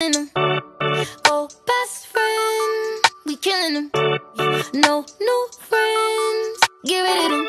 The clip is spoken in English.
Oh, best friend, we killing them. No new friends, get rid of them.